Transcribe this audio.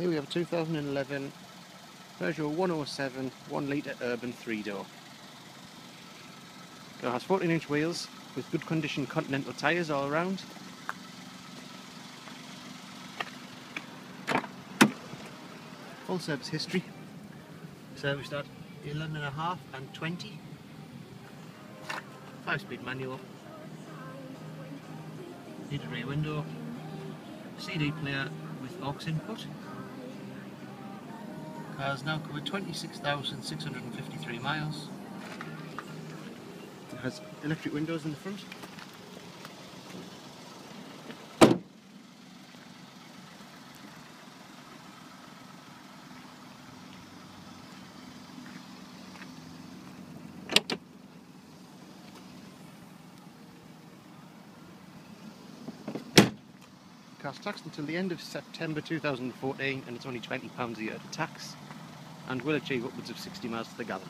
Here we have a 2011 Peugeot 107 1 litre urban 3 door. It has 14 inch wheels with good condition Continental tyres all around. Full service history. Serviced at 11 and a half and 20. 5 speed manual. Heated rear window. CD player with aux input. Car's now covered 26,653 miles. It has electric windows in the front. Car's taxed until the end of September 2014 and it's only £20 a year to tax and will achieve upwards of 60 miles to the gallon.